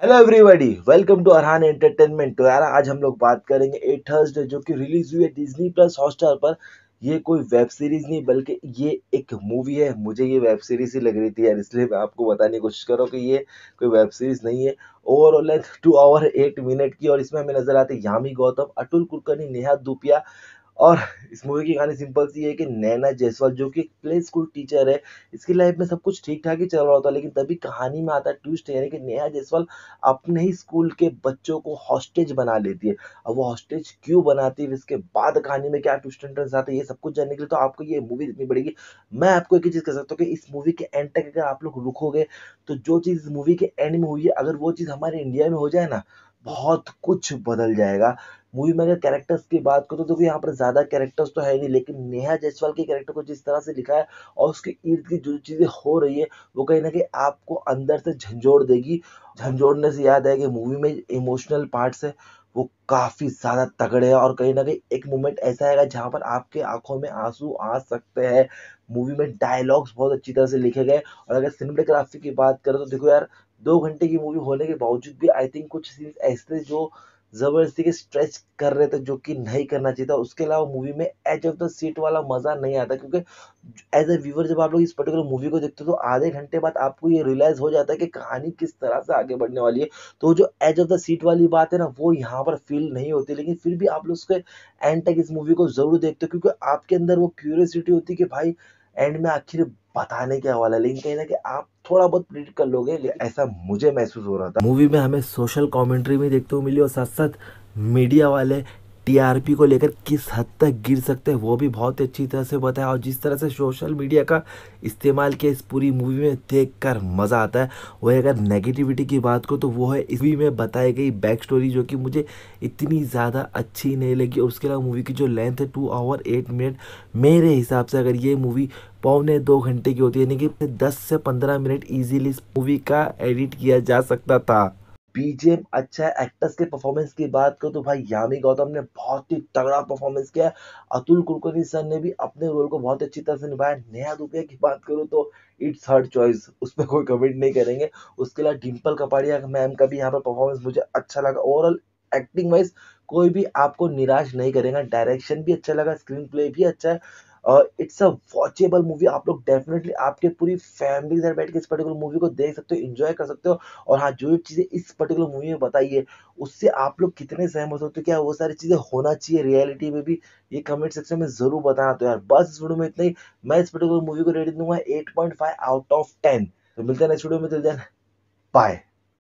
Hello everybody welcome to Arhan entertainment तो यार, आज हम लोग बात करेंगे ए थर्सडे जो कि रिलीज़ हुई है डिज्नी प्लस हॉटस्टार पर। ये कोई वेब सीरीज़ नहीं, बल्कि ये एक मूवी है। मुझे ये वेब सीरीज़ ही लग रही थी यार, इसलिए मैं आपको बताने की कोशिश कर रहा हूँ कि ये कोई वेब सीरीज़ नहीं है। Overall length two hour eight minute की, और इसमें हमें नज़र आते यामी गौतम अतुल कुलकर्णी, नेहा दुपिया और इस मूवी की कहानी सिंपल सी है कि नैना जायसवाल, जो कि प्ले स्कूल टीचर है, इसकी लाइफ में सब कुछ ठीक ठाक ही चल रहा होता है लेकिन तभी कहानी में आता है ट्विस्ट यानी कि नैना जायसवाल अपने ही स्कूल के बच्चों को हॉस्टेज बना लेती है। अब वो हॉस्टेज क्यों बनाती है, इसके बाद कहानी में क्या ट्विस्ट एंड आता है, ये सब कुछ जानने के लिए तो आपको ये मूवी देखनी पड़ेगी। मैं आपको एक ही चीज़ कह सकता हूँ कि इस मूवी के एंड तक अगर आप लोग रुकोगे तो जो चीज़ इस मूवी के एंड में हुई है, अगर वो चीज़ हमारे इंडिया में हो जाए ना बहुत कुछ बदल जाएगा। मूवी में अगर कैरेक्टर्स की बात करो तो देखो यहाँ पर ज़्यादा कैरेक्टर्स तो है नहीं, लेकिन नेहा जायसवाल के कैरेक्टर को जिस तरह से लिखा है और उसके इर्द गिर्द जो चीज़ें हो रही है, वो कहीं ना कहीं आपको अंदर से झंझोड़ देगी। झंझोड़ने से याद है कि मूवी में इमोशनल पार्ट्स है, वो काफ़ी ज़्यादा तगड़े हैं और कहीं ना कहीं एक मोमेंट ऐसा आएगा जहाँ पर आपके आँखों में आँसू आ सकते हैं। मूवी में डायलॉग्स बहुत अच्छी तरह से लिखे गए और अगर सिनेमेटोग्राफी की बात करें तो देखो यार दो घंटे की मूवी होने के बावजूद भी आई थिंक कुछ सीन्स ऐसे जो ज़बरदस्ती के स्ट्रेच कर रहे थे, जो कि नहीं करना चाहिए था, उसके अलावा मूवी में एज ऑफ़ द सीट वाला मज़ा नहीं आता, क्योंकि एज ए व्यूवर जब आप लोग इस पर्टिकुलर मूवी को देखते हो तो आधे घंटे बाद आपको ये रियलाइज़ हो जाता है कि कहानी किस तरह से आगे बढ़ने वाली है। तो जो एज ऑफ़ द सीट वाली बात है ना, वो यहाँ पर फील नहीं होती, लेकिन फिर भी आप लोग उसके एंड तक इस मूवी को ज़रूर देखते हो, क्योंकि आपके अंदर वो क्यूरियसिटी होती है कि भाई एंड में आखिर बताने क्या वाला लेकिन कहीं ना कहीं आप थोड़ा बहुत प्रिडिक्ट कर लोगे ऐसा मुझे महसूस हो रहा था। मूवी में हमें सोशल कॉमेंट्री भी देखते हुए मिली और साथ साथ मीडिया वाले टीआरपी को लेकर किस हद तक गिर सकते हैं, वो भी बहुत अच्छी तरह से बताया। और जिस तरह से सोशल मीडिया का इस्तेमाल किया, इस पूरी मूवी में देख कर मज़ा आता है। वही अगर नेगेटिविटी की बात करो तो वो है इस मूवी में बताई गई बैक स्टोरी जो कि मुझे इतनी ज़्यादा अच्छी नहीं लगी। और उसके अलावा मूवी की जो लेंथ है टू आवर एट मिनट मेरे हिसाब से अगर ये मूवी पौने दो घंटे की होती है, यानी कि दस से पंद्रह मिनट ईजिली इस मूवी का एडिट किया जा सकता था। बीजेम अच्छा है एक्टर्स के परफॉर्मेंस की बात करो तो भाई यामी गौतम ने बहुत ही तगड़ा परफॉर्मेंस किया अतुल कुलकर्णी सर ने भी अपने रोल को बहुत अच्छी तरह से निभाया। नया दुपिया की बात करूँ तो इट्स हर्ड चॉइस उस पर कोई कमेंट नहीं करेंगे। उसके अलावा डिम्पल कपाड़िया मैम का भी यहाँ पर परफॉर्मेंस मुझे अच्छा लगा। ओवरऑल एक्टिंग वाइज कोई भी आपको निराश नहीं करेगा। डायरेक्शन भी अच्छा लगा स्क्रीन प्ले भी अच्छा है। इट्स अ वॉचेबल मूवी आप लोग डेफिनेटली आपके पूरी फैमिली के साथ बैठ के इस पर्टिकुलर मूवी को देख सकते हो एंजॉय कर सकते हो। और हाँ जो चीज़ें इस पर्टिकुलर मूवी में बताई है उससे आप लोग कितने सहमत हो तो क्या वो सारी चीज़ें होना चाहिए रियलिटी में भी। ये कमेंट सेक्शन में ज़रूर बताना। तो यार, बस इस वीडियो में इतना ही। मैं इस पर्टिकुलर मूवी को रेटिंग दूँगा eight point five out of ten तो मिलते हैं नेक्स्ट वीडियो में। चल बाय